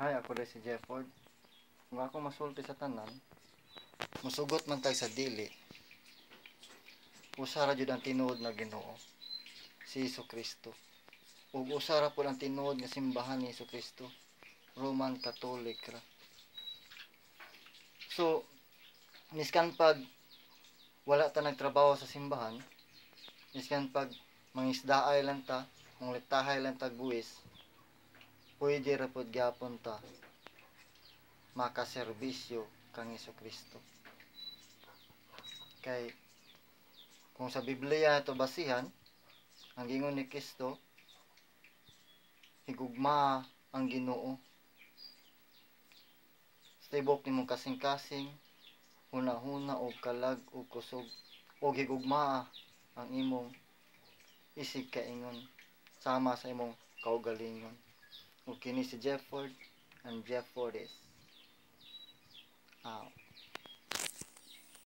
Hi, ako rin si Jefford. Kung ako masulti sa tanan, musugot man tag sa dili. Usara jud ang tinuod nga Ginoo, si Isu Kristo. Ug usara po ang tinuod nga simbahan ni Isu Kristo, Roman Catholic ra. So, miskan pag wala ta nagtrabaho sa simbahan, miskan pag mangisdaay lang ta, manglitahay lang ta buwis, pwede ra pod gyapon ta makaserbisyo kang Hesus Kristo. Kay kung sa Biblia ito basihan, ang gingon ni Kristo, higugma ang Ginoo. Tibok nimong kasing-kasing, huna-huna o kalag o kusog o higugma ang imong isig kaingon sama sa imong kaugalingon. O kini si Jefford and Jefford is out.